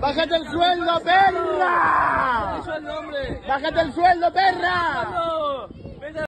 ¡Bájate el sueldo, perra! ¡El sueldo, ¡Bájate el sueldo, perra!